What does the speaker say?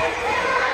Oh.